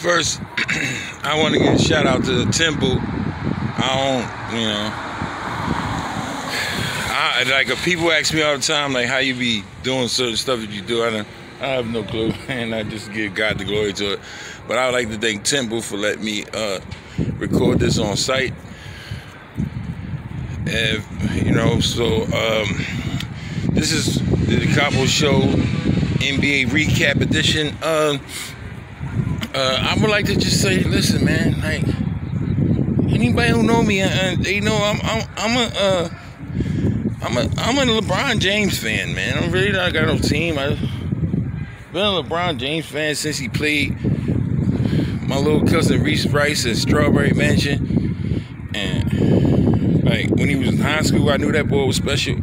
First, I want to give a shout out to the Temple. I don't, you know, I like if people ask me all the time, like how you be doing certain stuff that you do. I don't, I have no clue, and I just give God the glory to it. But I would like to thank Temple for letting me uh, record this on site. And you know, so um, this is the Decopbo Show NBA recap edition. Uh, uh, I would like to just say, listen, man. Like anybody who know me, uh, they know I'm I'm I'm a uh, I'm a I'm a LeBron James fan, man. I'm really not got no team. I've been a LeBron James fan since he played my little cousin Reese Rice at Strawberry Mansion, and like when he was in high school, I knew that boy was special.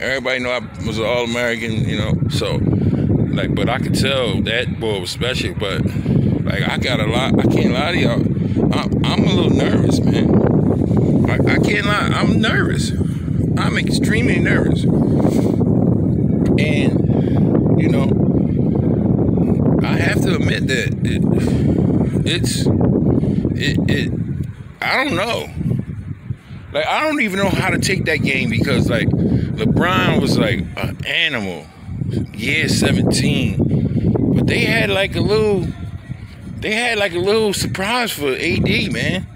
Everybody know I was an All American, you know. So like, but I could tell that boy was special. But like, I got a lot. I can't lie to y'all. I'm, I'm a little nervous, man. I, I can't lie. I'm nervous. I'm extremely nervous. And you know, I have to admit that it, it's it, it I don't know. Like I don't even know how to take that game because like LeBron was like an animal. Yeah, 17. But they had like a little they had like a little surprise for AD, man.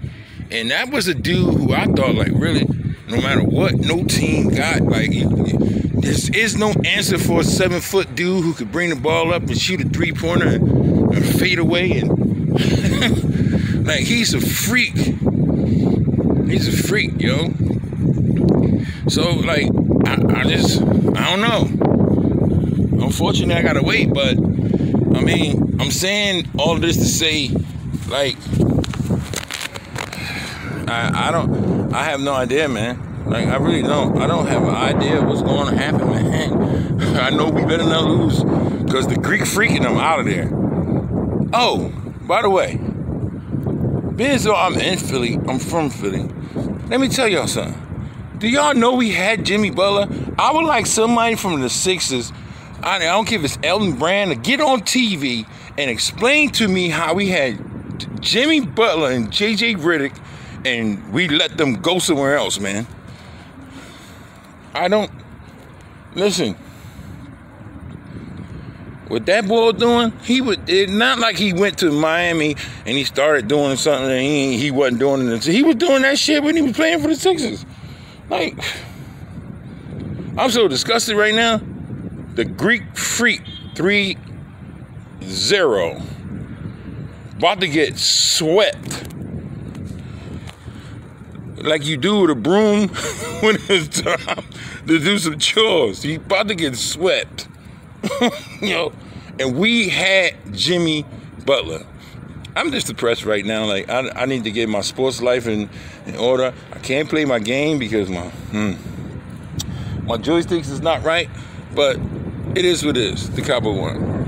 And that was a dude who I thought like really no matter what no team got like there is no answer for a seven foot dude who could bring the ball up and shoot a three pointer and, and fade away and like he's a freak. He's a freak yo. So like I, I just I don't know. Unfortunately I gotta wait but I mean I'm saying all this to say like I, I don't I have no idea man like I really don't. I don't have an idea what's going to happen, man. I know we better not lose because the Greek freaking them out of there. Oh, by the way, being so oh, I'm in Philly, I'm from Philly. Let me tell y'all something. Do y'all know we had Jimmy Butler? I would like somebody from the Sixers. I don't care if it's Elton Brand to get on TV and explain to me how we had Jimmy Butler and JJ Redick and we let them go somewhere else, man. I don't listen. What that boy doing, he. It's not like he went to Miami and he started doing something that he he wasn't doing it. He was doing that shit when he was playing for the Sixers. Like, I'm so disgusted right now. The Greek Freak 3 0 about to get swept like you do with a broom when it's time to do some chores. You about to get swept. you know, and we had Jimmy Butler. I'm just depressed right now. Like I, I need to get my sports life in, in order. I can't play my game because my hmm, my joysticks is not right. But it is what it is. The Cowboy one.